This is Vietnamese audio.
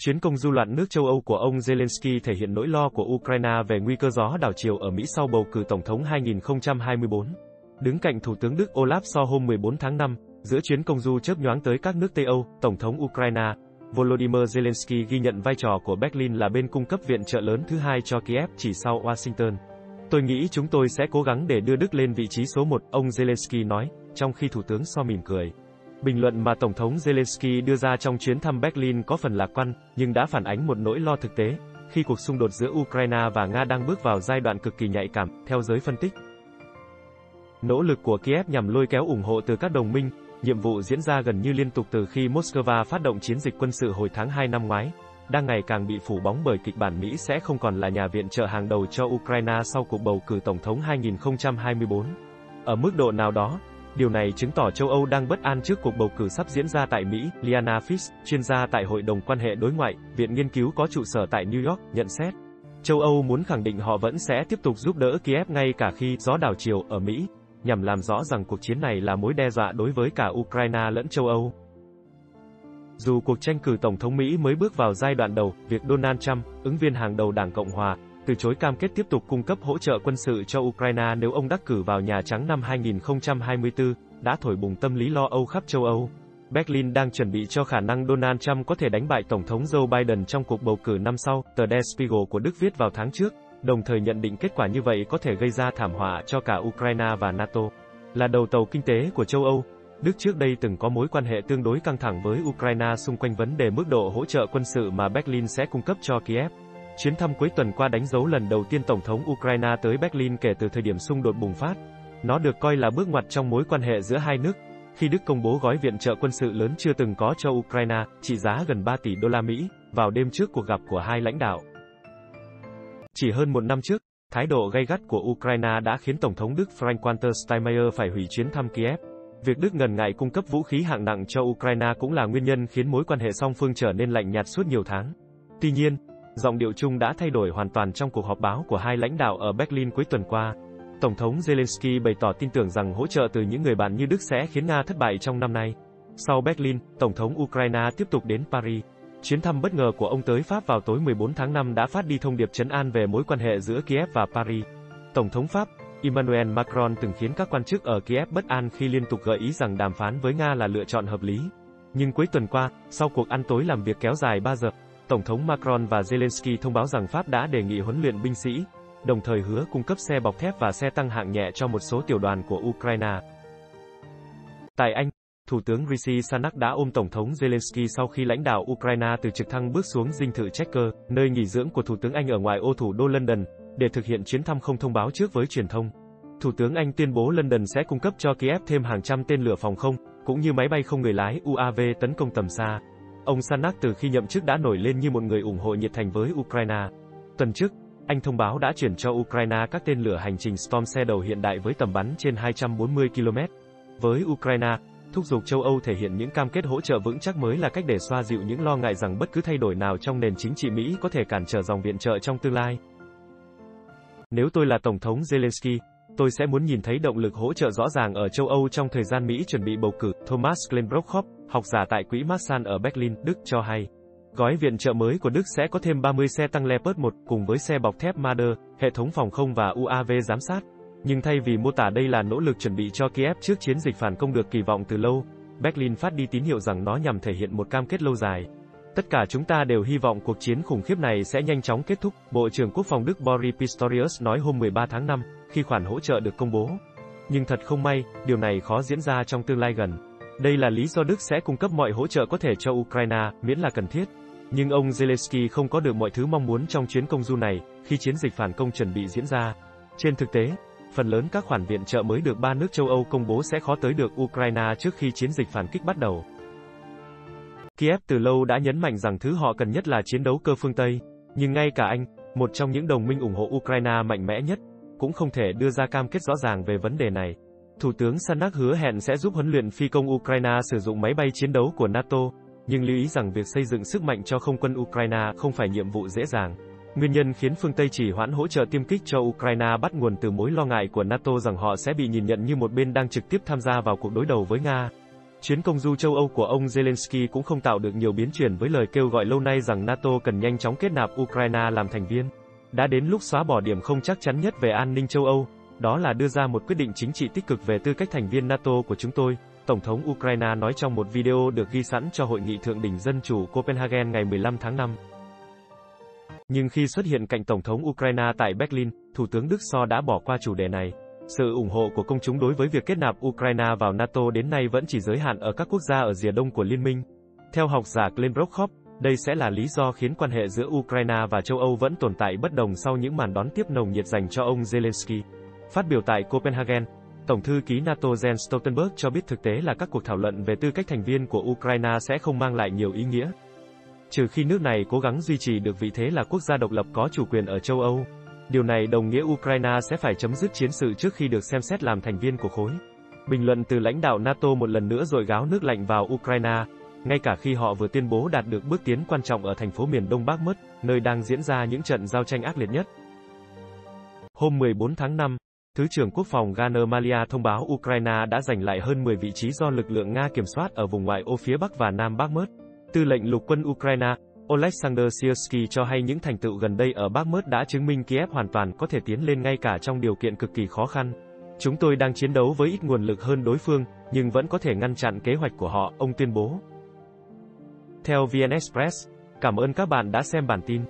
Chuyến công du loạn nước châu Âu của ông Zelensky thể hiện nỗi lo của Ukraine về nguy cơ gió đảo chiều ở Mỹ sau bầu cử tổng thống 2024. Đứng cạnh Thủ tướng Đức Olaf Scholz hôm 14 tháng 5, giữa chuyến công du chớp nhoáng tới các nước Tây Âu, Tổng thống Ukraine, Volodymyr Zelensky ghi nhận vai trò của Berlin là bên cung cấp viện trợ lớn thứ hai cho Kiev chỉ sau Washington. Tôi nghĩ chúng tôi sẽ cố gắng để đưa Đức lên vị trí số 1, ông Zelensky nói, trong khi Thủ tướng so mỉm cười. Bình luận mà Tổng thống Zelensky đưa ra trong chuyến thăm Berlin có phần lạc quan, nhưng đã phản ánh một nỗi lo thực tế, khi cuộc xung đột giữa Ukraine và Nga đang bước vào giai đoạn cực kỳ nhạy cảm, theo giới phân tích. Nỗ lực của Kiev nhằm lôi kéo ủng hộ từ các đồng minh, nhiệm vụ diễn ra gần như liên tục từ khi Moscow phát động chiến dịch quân sự hồi tháng 2 năm ngoái, đang ngày càng bị phủ bóng bởi kịch bản Mỹ sẽ không còn là nhà viện trợ hàng đầu cho Ukraine sau cuộc bầu cử tổng thống 2024. Ở mức độ nào đó, Điều này chứng tỏ châu Âu đang bất an trước cuộc bầu cử sắp diễn ra tại Mỹ. Liana Fish, chuyên gia tại Hội đồng quan hệ đối ngoại, Viện Nghiên cứu có trụ sở tại New York, nhận xét. Châu Âu muốn khẳng định họ vẫn sẽ tiếp tục giúp đỡ Kiev ngay cả khi gió đảo chiều ở Mỹ, nhằm làm rõ rằng cuộc chiến này là mối đe dọa đối với cả Ukraine lẫn châu Âu. Dù cuộc tranh cử Tổng thống Mỹ mới bước vào giai đoạn đầu, việc Donald Trump, ứng viên hàng đầu Đảng Cộng Hòa, từ chối cam kết tiếp tục cung cấp hỗ trợ quân sự cho Ukraine nếu ông đắc cử vào Nhà Trắng năm 2024, đã thổi bùng tâm lý lo âu khắp châu Âu. Berlin đang chuẩn bị cho khả năng Donald Trump có thể đánh bại Tổng thống Joe Biden trong cuộc bầu cử năm sau, tờ Der Spiegel của Đức viết vào tháng trước, đồng thời nhận định kết quả như vậy có thể gây ra thảm họa cho cả Ukraine và NATO. Là đầu tàu kinh tế của châu Âu, Đức trước đây từng có mối quan hệ tương đối căng thẳng với Ukraine xung quanh vấn đề mức độ hỗ trợ quân sự mà Berlin sẽ cung cấp cho Kiev. Chuyến thăm cuối tuần qua đánh dấu lần đầu tiên Tổng thống Ukraine tới Berlin kể từ thời điểm xung đột bùng phát. Nó được coi là bước ngoặt trong mối quan hệ giữa hai nước, khi Đức công bố gói viện trợ quân sự lớn chưa từng có cho Ukraine, trị giá gần 3 tỷ đô la Mỹ, vào đêm trước cuộc gặp của hai lãnh đạo. Chỉ hơn một năm trước, thái độ gay gắt của Ukraine đã khiến Tổng thống Đức Frank-Walter Steinmeier phải hủy chuyến thăm Kiev. Việc Đức ngần ngại cung cấp vũ khí hạng nặng cho Ukraine cũng là nguyên nhân khiến mối quan hệ song phương trở nên lạnh nhạt suốt nhiều tháng. Tuy nhiên, Giọng điệu chung đã thay đổi hoàn toàn trong cuộc họp báo của hai lãnh đạo ở Berlin cuối tuần qua. Tổng thống Zelensky bày tỏ tin tưởng rằng hỗ trợ từ những người bạn như Đức sẽ khiến Nga thất bại trong năm nay. Sau Berlin, Tổng thống Ukraine tiếp tục đến Paris. Chuyến thăm bất ngờ của ông tới Pháp vào tối 14 tháng 5 đã phát đi thông điệp chấn an về mối quan hệ giữa Kiev và Paris. Tổng thống Pháp, Emmanuel Macron từng khiến các quan chức ở Kiev bất an khi liên tục gợi ý rằng đàm phán với Nga là lựa chọn hợp lý. Nhưng cuối tuần qua, sau cuộc ăn tối làm việc kéo dài 3 giờ, Tổng thống Macron và Zelensky thông báo rằng Pháp đã đề nghị huấn luyện binh sĩ, đồng thời hứa cung cấp xe bọc thép và xe tăng hạng nhẹ cho một số tiểu đoàn của Ukraine. Tại Anh, Thủ tướng Rishi Sunak đã ôm Tổng thống Zelensky sau khi lãnh đạo Ukraine từ trực thăng bước xuống dinh thự Chequer, nơi nghỉ dưỡng của Thủ tướng Anh ở ngoài ô thủ đô London, để thực hiện chuyến thăm không thông báo trước với truyền thông. Thủ tướng Anh tuyên bố London sẽ cung cấp cho Kiev thêm hàng trăm tên lửa phòng không, cũng như máy bay không người lái UAV tấn công tầm xa. Ông Sanak từ khi nhậm chức đã nổi lên như một người ủng hộ nhiệt thành với Ukraine. Tuần trước, anh thông báo đã chuyển cho Ukraine các tên lửa hành trình Storm Shadow hiện đại với tầm bắn trên 240 km. Với Ukraine, thúc giục châu Âu thể hiện những cam kết hỗ trợ vững chắc mới là cách để xoa dịu những lo ngại rằng bất cứ thay đổi nào trong nền chính trị Mỹ có thể cản trở dòng viện trợ trong tương lai. Nếu tôi là Tổng thống Zelensky, tôi sẽ muốn nhìn thấy động lực hỗ trợ rõ ràng ở châu Âu trong thời gian Mỹ chuẩn bị bầu cử, Thomas Glenbrockhoff, học giả tại Quỹ Marsan ở Berlin, Đức cho hay. Gói viện trợ mới của Đức sẽ có thêm 30 xe tăng Leopard 1 cùng với xe bọc thép Marder, hệ thống phòng không và UAV giám sát. Nhưng thay vì mô tả đây là nỗ lực chuẩn bị cho Kiev trước chiến dịch phản công được kỳ vọng từ lâu, Berlin phát đi tín hiệu rằng nó nhằm thể hiện một cam kết lâu dài. Tất cả chúng ta đều hy vọng cuộc chiến khủng khiếp này sẽ nhanh chóng kết thúc, Bộ trưởng Quốc phòng Đức Boris Pistorius nói hôm 13 tháng 5, khi khoản hỗ trợ được công bố. Nhưng thật không may, điều này khó diễn ra trong tương lai gần. Đây là lý do Đức sẽ cung cấp mọi hỗ trợ có thể cho Ukraine, miễn là cần thiết. Nhưng ông Zelensky không có được mọi thứ mong muốn trong chuyến công du này, khi chiến dịch phản công chuẩn bị diễn ra. Trên thực tế, phần lớn các khoản viện trợ mới được ba nước châu Âu công bố sẽ khó tới được Ukraine trước khi chiến dịch phản kích bắt đầu. Kiev từ lâu đã nhấn mạnh rằng thứ họ cần nhất là chiến đấu cơ phương Tây, nhưng ngay cả Anh, một trong những đồng minh ủng hộ Ukraine mạnh mẽ nhất, cũng không thể đưa ra cam kết rõ ràng về vấn đề này. Thủ tướng Sanak hứa hẹn sẽ giúp huấn luyện phi công Ukraine sử dụng máy bay chiến đấu của NATO, nhưng lưu ý rằng việc xây dựng sức mạnh cho không quân Ukraine không phải nhiệm vụ dễ dàng. Nguyên nhân khiến phương Tây chỉ hoãn hỗ trợ tiêm kích cho Ukraine bắt nguồn từ mối lo ngại của NATO rằng họ sẽ bị nhìn nhận như một bên đang trực tiếp tham gia vào cuộc đối đầu với Nga. Chuyến công du châu Âu của ông Zelensky cũng không tạo được nhiều biến chuyển với lời kêu gọi lâu nay rằng NATO cần nhanh chóng kết nạp Ukraine làm thành viên. Đã đến lúc xóa bỏ điểm không chắc chắn nhất về an ninh châu Âu, đó là đưa ra một quyết định chính trị tích cực về tư cách thành viên NATO của chúng tôi, Tổng thống Ukraine nói trong một video được ghi sẵn cho Hội nghị Thượng đỉnh Dân chủ Copenhagen ngày 15 tháng 5. Nhưng khi xuất hiện cạnh Tổng thống Ukraine tại Berlin, Thủ tướng Đức So đã bỏ qua chủ đề này. Sự ủng hộ của công chúng đối với việc kết nạp Ukraine vào NATO đến nay vẫn chỉ giới hạn ở các quốc gia ở rìa đông của liên minh. Theo học giả Glenn Brockhoff, đây sẽ là lý do khiến quan hệ giữa Ukraine và châu Âu vẫn tồn tại bất đồng sau những màn đón tiếp nồng nhiệt dành cho ông Zelensky. Phát biểu tại Copenhagen, Tổng thư ký NATO Jens Stoltenberg cho biết thực tế là các cuộc thảo luận về tư cách thành viên của Ukraine sẽ không mang lại nhiều ý nghĩa. Trừ khi nước này cố gắng duy trì được vị thế là quốc gia độc lập có chủ quyền ở châu Âu. Điều này đồng nghĩa Ukraine sẽ phải chấm dứt chiến sự trước khi được xem xét làm thành viên của khối. Bình luận từ lãnh đạo NATO một lần nữa dội gáo nước lạnh vào Ukraine, ngay cả khi họ vừa tuyên bố đạt được bước tiến quan trọng ở thành phố miền Đông Bắc mất, nơi đang diễn ra những trận giao tranh ác liệt nhất. Hôm 14 tháng 5, Thứ trưởng Quốc phòng Ganer Malia thông báo Ukraine đã giành lại hơn 10 vị trí do lực lượng Nga kiểm soát ở vùng ngoại ô phía Bắc và Nam Bakhmut. Tư lệnh lục quân Ukraine, Oleksandr Siersky cho hay những thành tựu gần đây ở Bakhmut đã chứng minh Kiev hoàn toàn có thể tiến lên ngay cả trong điều kiện cực kỳ khó khăn. Chúng tôi đang chiến đấu với ít nguồn lực hơn đối phương, nhưng vẫn có thể ngăn chặn kế hoạch của họ, ông tuyên bố. Theo VN Express, cảm ơn các bạn đã xem bản tin.